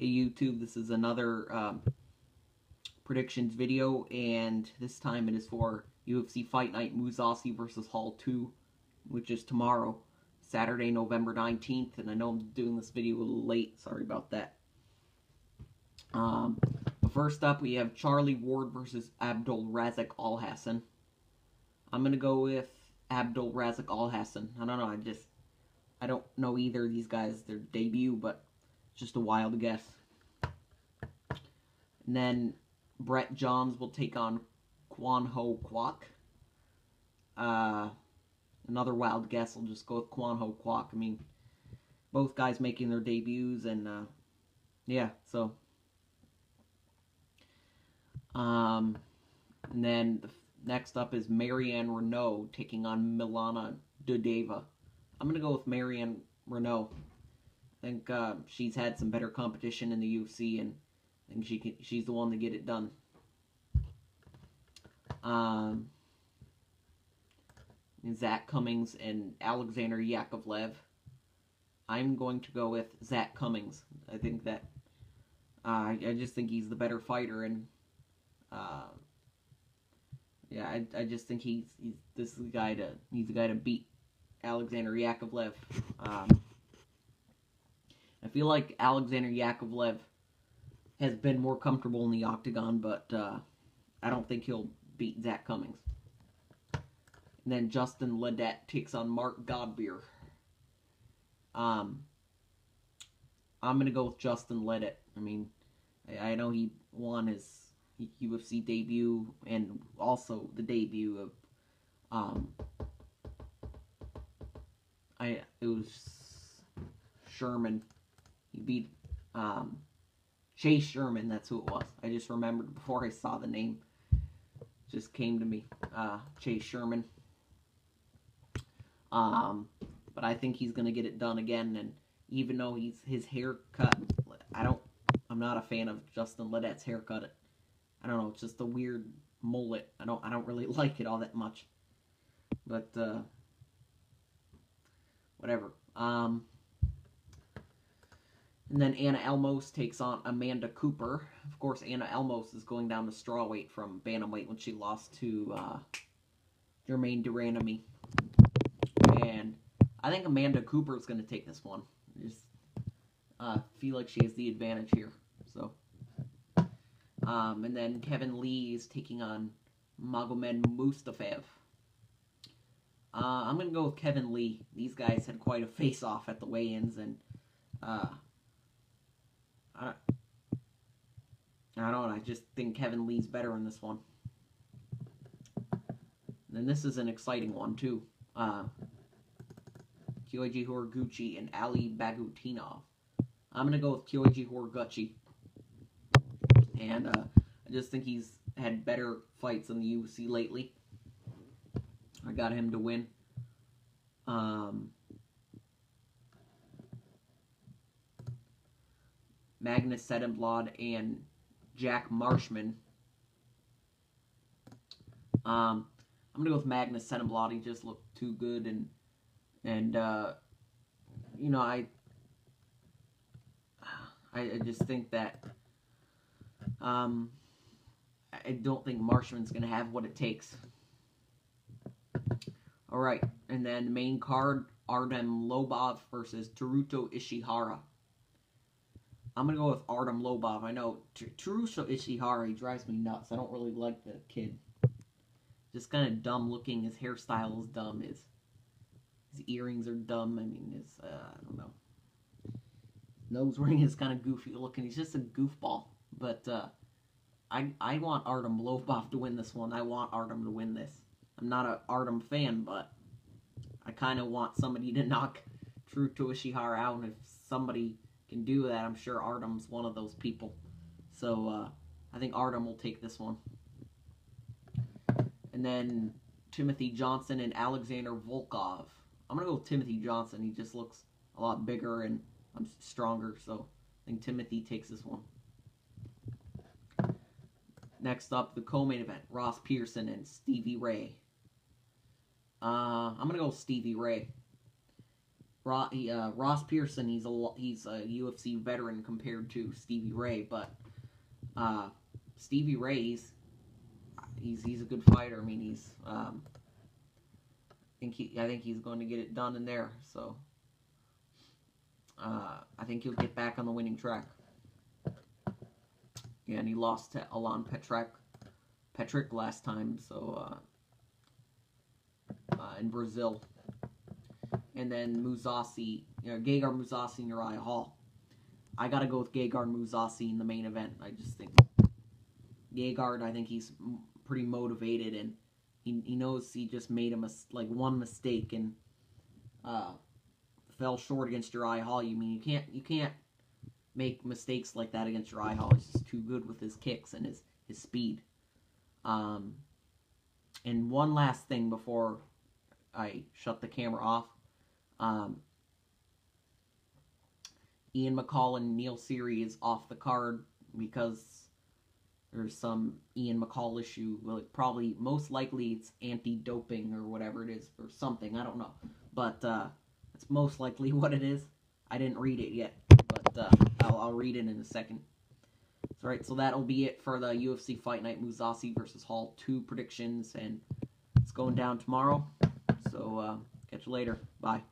Hey YouTube, this is another um, predictions video, and this time it is for UFC Fight Night Mousasi versus Hall 2, which is tomorrow, Saturday, November 19th, and I know I'm doing this video a little late, sorry about that. Um, first up, we have Charlie Ward versus Abdul Razak Alhassan. I'm going to go with Abdul Razak Alhassan. I don't know, I just, I don't know either of these guys, their debut, but just a wild guess. And then Brett Johns will take on Kwan Ho Kwak. Uh, another wild guess. I'll just go with Kwan Ho Kwak. I mean, both guys making their debuts, and uh, yeah, so. Um, and then the next up is Marion Reneau taking on Milana Dudieva. I'm gonna go with Marion Reneau. I think uh, she's had some better competition in the UFC, and I think she can, she's the one to get it done. Um, Zak Cummings and Alexander Yakovlev. I'm going to go with Zak Cummings. I think that uh, I just think he's the better fighter, and uh, yeah, I, I just think he's he's this is the guy to he's the guy to beat Alexander Yakovlev. Um, I feel like Alexander Yakovlev has been more comfortable in the octagon, but uh, I don't think he'll beat Zak Cummings. And then Justin Ledet takes on Mark Godbeer. Um, I'm gonna go with Justin Ledet. I mean, I, I know he won his UFC debut and also the debut of um, I it was Sherman he beat um, Chase Sherman. That's who it was. I just remembered before I saw the name. Just came to me. Uh, Chase Sherman. Um, but I think he's gonna get it done again. And even though he's his haircut, I don't. I'm not a fan of Justin Ledet's haircut. I don't know. It's just a weird mullet. I don't. I don't really like it all that much. But uh, whatever. Um, and then Anna Elmose takes on Amanda Cooper. Of course, Anna Elmose is going down to strawweight from bantamweight when she lost to uh, Germaine de Randamie. And I think Amanda Cooper is going to take this one. I just uh, feel like she has the advantage here. So, um, and then Kevin Lee is taking on Magomed Mustafaev. Uh, I'm going to go with Kevin Lee. These guys had quite a face-off at the weigh-ins, and uh, I, I. Just think Kevin Lee's better in this one. And this is an exciting one, too. Uh, Kyoji Horiguchi and Ali Bagautinov. I'm going to go with Kyoji Horiguchi. And uh, I just think he's had better fights in the UFC lately. I got him to win. Um, Magnus Cedenblad and Jack Marshman. Um, I'm gonna go with Magnus Cedenblad. He just looked too good, and and uh, you know I, I just think that um, I don't think Marshman's gonna have what it takes. All right, and then main card: Artem Lobov versus Teruto Ishihara. I'm gonna go with Artem Lobov. I know Teruto Ishihara drives me nuts. I don't really like the kid. Just kind of dumb looking. His hairstyle is dumb. His his earrings are dumb. I mean, his uh, I don't know. Nose ring is kind of goofy looking. He's just a goofball. But uh, I I want Artem Lobov to win this one. I want Artem to win this. I'm not a Artem fan, but I kind of want somebody to knock Teruto Ishihara out. And if somebody can do that. I'm sure Artem's one of those people. So uh, I think Artem will take this one. And then Timothy Johnson and Alexander Volkov. I'm going to go with Timothy Johnson. He just looks a lot bigger and I'm stronger. So I think Timothy takes this one. Next up, the co-main event. Ross Pearson and Stevie Ray. Uh, I'm going to go Stevie Ray. Ro- uh, Ross Pearson, he's a he's a UFC veteran compared to Stevie Ray, but uh, Stevie Ray's he's he's a good fighter. I mean, he's um, I think he I think he's going to get it done in there. So uh, I think he'll get back on the winning track. Yeah, and he lost to Alan Patrick Patrick last time, so uh, uh, in Brazil and then Mousasi, you know, Gegard Mousasi and Uriah Hall. I gotta go with Gegard Mousasi in the main event. I just think Gegard, I think he's pretty motivated and he, he knows he just made a mis- like one mistake and uh, fell short against Uriah Hall. You mean you can't you can't make mistakes like that against Uriah Hall. He's just too good with his kicks and his his speed. Um, and one last thing before I shut the camera off. Um, Ian McCall and Neil Seery is off the card because there's some Ian McCall issue. Well, probably most likely it's anti-doping or whatever it is or something. I don't know, but uh, it's most likely what it is. I didn't read it yet, but uh, I'll, I'll read it in a second. All right, so that'll be it for the UFC Fight Night Mousasi versus Hall two predictions, and it's going down tomorrow. So uh, catch you later. Bye.